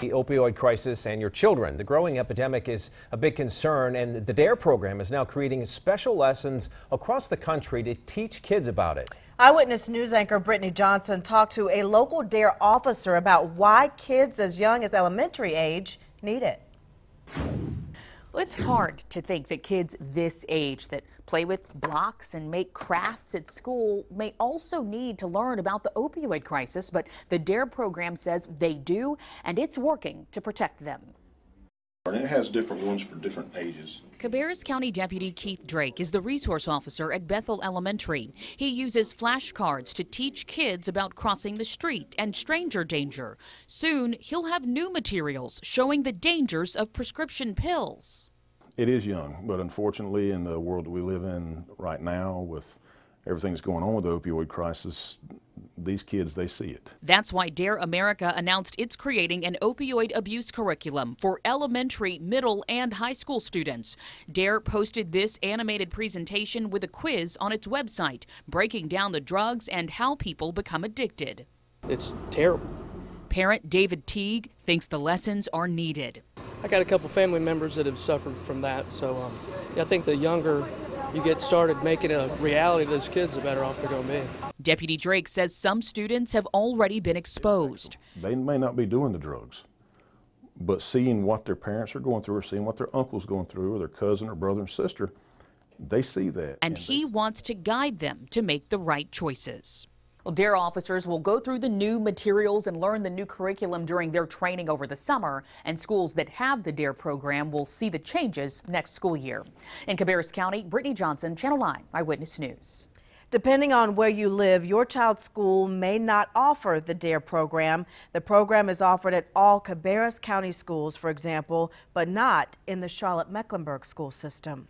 The opioid crisis and your children. The growing epidemic is a big concern, and the DARE program is now creating special lessons across the country to teach kids about it. Eyewitness News anchor Brittany Johnson talked to a local DARE officer about why kids as young as elementary age need it. It's hard to think that kids this age that play with blocks and make crafts at school may also need to learn about the opioid crisis, but the DARE program says they do, and it's working to protect them. And it has different ones for different ages. Cabarrus County Deputy Keith Drake is the resource officer at Bethel Elementary. He uses flashcards to teach kids about crossing the street and stranger danger. Soon, he'll have new materials showing the dangers of prescription pills. It is young, but unfortunately, in the world that we live in right now, with everything that's going on with the opioid crisis, these kids, they see it. That's why Dare America announced it's creating an opioid abuse curriculum for elementary, middle, and high school students. Dare posted this animated presentation with a quiz on its website, breaking down the drugs and how people become addicted. It's terrible. Parent David Teague thinks the lessons are needed. I got a couple family members that have suffered from that, so um, I think the younger you get started making a reality to those kids, the better off they're going to be. Deputy Drake says some students have already been exposed. They may not be doing the drugs, but seeing what their parents are going through or seeing what their uncle's going through or their cousin or brother and sister, they see that. And, and he wants to guide them to make the right choices. Well, DARE officers will go through the new materials and learn the new curriculum during their training over the summer, and schools that have the DARE program will see the changes next school year. In Cabarrus County, Brittany Johnson, Channel 9 Eyewitness News. Depending on where you live, your child's school may not offer the DARE program. The program is offered at all Cabarrus County schools, for example, but not in the Charlotte-Mecklenburg school system.